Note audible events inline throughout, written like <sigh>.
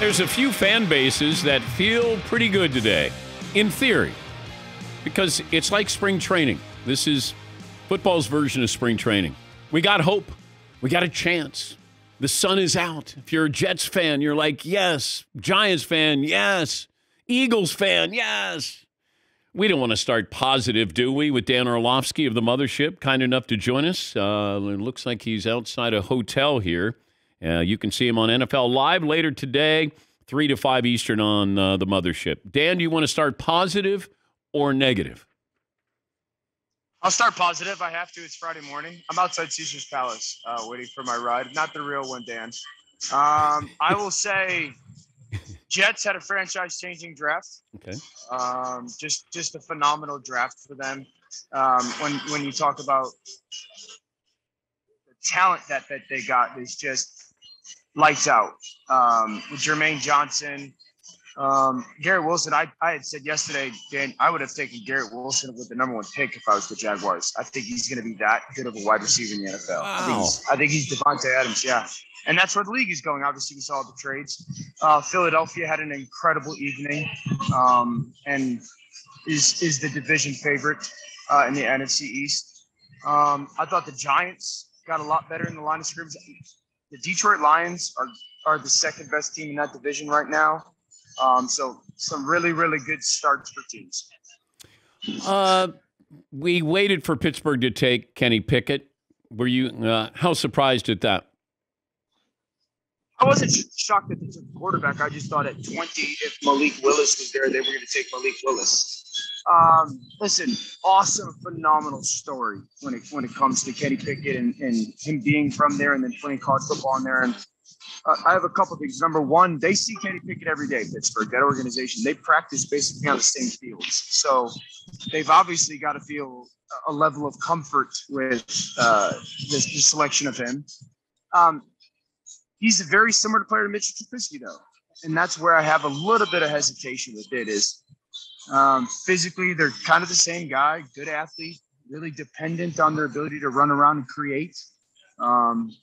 There's a few fan bases that feel pretty good today, in theory, because it's like spring training. This is football's version of spring training. We got hope, we got a chance. The sun is out. If you're a Jets fan, you're like, yes. Giants fan, yes. Eagles fan, yes. We don't want to start positive, do we, with Dan Orlovsky of the Mothership, kind enough to join us. Uh, it looks like he's outside a hotel here. Uh, you can see him on NFL Live later today, 3 to 5 Eastern on uh, the Mothership. Dan, do you want to start positive or negative? I'll start positive. I have to. It's Friday morning. I'm outside Caesar's Palace uh, waiting for my ride. Not the real one, Dan. Um, I will say <laughs> Jets had a franchise changing draft. Okay. Um, just just a phenomenal draft for them. Um, when when you talk about the talent that, that they got is just lights out. Um, with Jermaine Johnson, um, Garrett Wilson, I, I had said yesterday, Dan, I would have taken Garrett Wilson with the number one pick if I was the Jaguars. I think he's going to be that good of a wide receiver in the NFL. I think he's, I think he's Davante Adams, yeah. And that's where the league is going. Obviously, we saw the trades. Uh, Philadelphia had an incredible evening um, and is is the division favorite uh, in the NFC East. Um, I thought the Giants got a lot better in the line of scrimmage. The Detroit Lions are are the second best team in that division right now. Um, so some really really good starts for teams. Uh, we waited for Pittsburgh to take Kenny Pickett. Were you uh, how surprised at that? I wasn't shocked that they took the quarterback. I just thought at 20, if Malik Willis was there, they were going to take Malik Willis. Um, listen, awesome, phenomenal story when it when it comes to Kenny Pickett and, and him being from there and then playing college football in there. And uh, I have a couple things. Number one, they see Kenny Pickett every day. Pittsburgh, that organization, they practice basically on the same fields, so they've obviously got to feel a level of comfort with uh, this, the selection of him. Um, he's a very similar player to Mitchell Trubisky, though, and that's where I have a little bit of hesitation with it. Is um, physically they're kind of the same guy, good athlete, really dependent on their ability to run around and create. Um,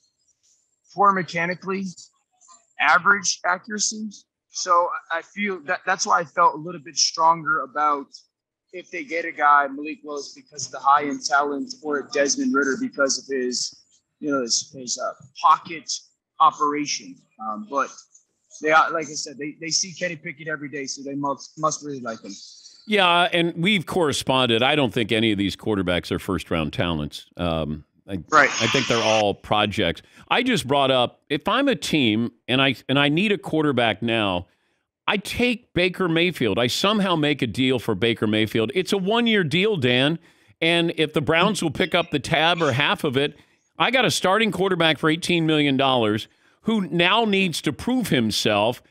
poor mechanically, average accuracy. So I feel that that's why I felt a little bit stronger about if they get a guy Malik Willis because of the high end talent, or Desmond Ridder because of his, you know, his, his uh, pocket operation. Um, but they are, like I said, they, they see Kenny Pickett every day, so they must must really like him. Yeah, and we've corresponded. I don't think any of these quarterbacks are first round talents. Um, I, Right. I think they're all projects. I just brought up if I'm a team and I and I need a quarterback now, I take Baker Mayfield. I somehow make a deal for Baker Mayfield. It's a one year deal, Dan. And if the Browns will pick up the tab or half of it, I got a starting quarterback for $18 million who now needs to prove himself.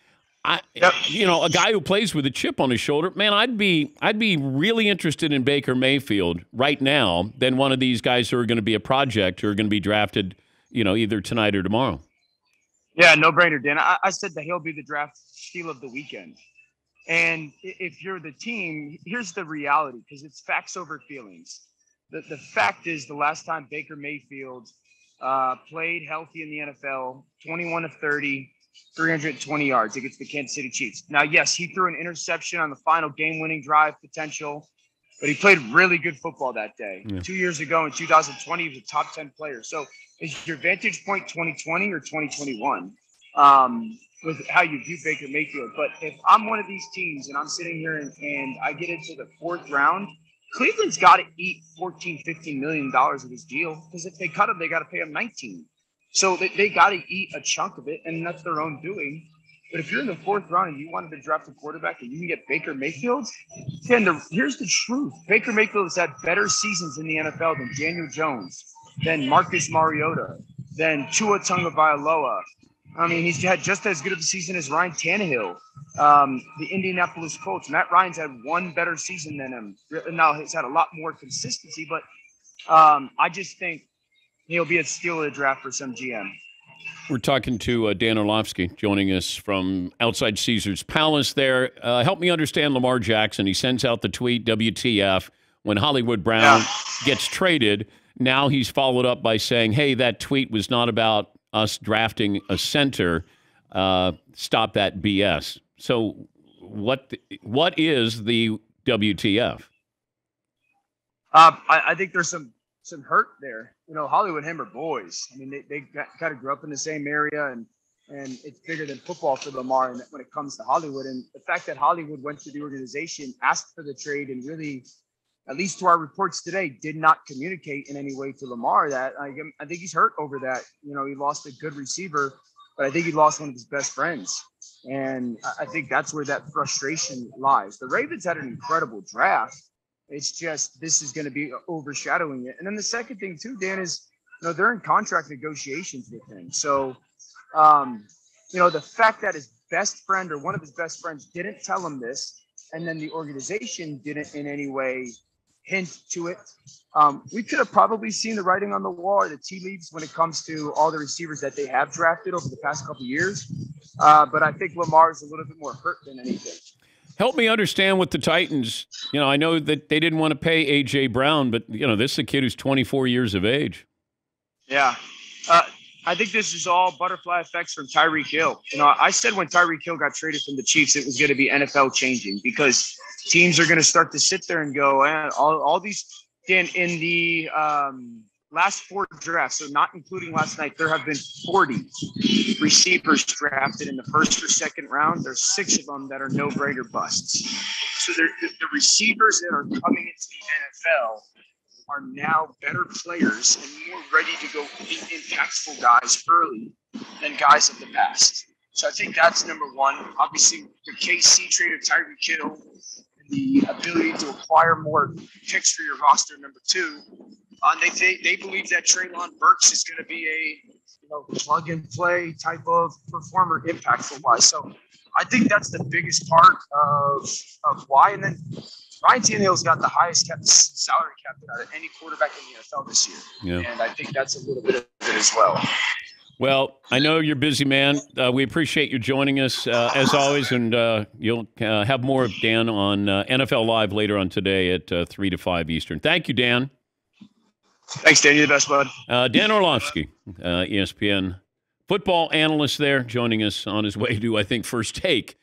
I, Yep. you know, a guy who plays with a chip on his shoulder, man, I'd be, I'd be really interested in Baker Mayfield right now than one of these guys who are going to be a project who are going to be drafted, you know, either tonight or tomorrow. Yeah, no brainer, Dan. I, I said that he'll be the draft steal of the weekend. And if you're the team, here's the reality because it's facts over feelings. The, the fact is, the last time Baker Mayfield uh, played healthy in the NFL, 21 of 30, 320 yards against the Kansas City Chiefs. Now, yes, he threw an interception on the final game winning drive potential, but he played really good football that day. Yeah. Two years ago in 2020, he was a top 10 player. So is your vantage point 2020 or 2021 um, with how you view Baker Mayfield? But if I'm one of these teams and I'm sitting here and, and I get into the fourth round, Cleveland's got to eat 14, 15 million dollars of his deal because if they cut him, they got to pay him 19. So they, they got to eat a chunk of it, and that's their own doing. But if you're in the fourth round and you wanted to draft a quarterback and you can get Baker Mayfield, then the, here's the truth: Baker Mayfield has had better seasons in the NFL than Daniel Jones, than Marcus Mariota, than Tua Tagovailoa. I mean, he's had just as good of a season as Ryan Tannehill, um, the Indianapolis Colts. Matt Ryan's had one better season than him. Now he's had a lot more consistency, but um, I just think he'll be a steal of the draft for some GM. We're talking to uh, Dan Orlovsky, joining us from outside Caesar's Palace there. Uh, help me understand Lamar Jackson. He sends out the tweet, WTF, when Hollywood Brown Yeah. gets traded. Now he's followed up by saying, hey, that tweet was not about us drafting a center. uh, stop that BS. So, what what is the WTF? Uh, I, I, think there's some some hurt there. You know, Hollywood him are boys. I mean, they, they kind of grew up in the same area, and and it's bigger than football for Lamar And when it comes to Hollywood. And the fact that Hollywood went to the organization, asked for the trade, and really, at least to our reports today, did not communicate in any way to Lamar that I, I think he's hurt over that. You know, he lost a good receiver, but I think he lost one of his best friends. And I think that's where that frustration lies. The Ravens had an incredible draft. It's just this is going to be overshadowing it. And then the second thing too, Dan, is you know they're in contract negotiations with him. So um, you know, the fact that his best friend or one of his best friends didn't tell him this, and then the organization didn't in any way hint to it. Um, we could have probably seen the writing on the wall or the tea leaves when it comes to all the receivers that they have drafted over the past couple years. Uh, but I think Lamar is a little bit more hurt than anything. Help me understand what the Titans, you know, I know that they didn't want to pay A.J. Brown, but, you know, this is a kid who's 24 years of age. Yeah. Uh, I think this is all butterfly effects from Tyreek Hill. You know, I said when Tyreek Hill got traded from the Chiefs, it was going to be NFL changing because teams are going to start to sit there and go, eh, all, all these, Dan, in the um, last four drafts, so not including last night, there have been 40 receivers drafted in the first or second round. There's six of them that are no brainer busts. So the, the receivers that are coming into the NFL are now better players and more ready to go impactful guys early than guys of the past. So I think that's number one. Obviously, the KC trade of Tyreek Hill and the ability to acquire more picks for your roster. Number two, uh, they, they they believe that Treylon Burks is going to be a you know plug and play type of performer, impactful wise. So I think that's the biggest part of of why. And then Ryan Tannehill's got the highest cap salary cap out of any quarterback in the NFL this year. Yeah. And I think that's a little bit of it as well. Well, I know you're busy, man. Uh, we appreciate you joining us uh, as always, and uh, you'll uh, have more of Dan on uh, NFL Live later on today at uh, three to five Eastern. Thank you, Dan. Thanks, Dan. You're the best, bud. Dan Orlovsky, ESPN football analyst, there joining us on his way to I think first take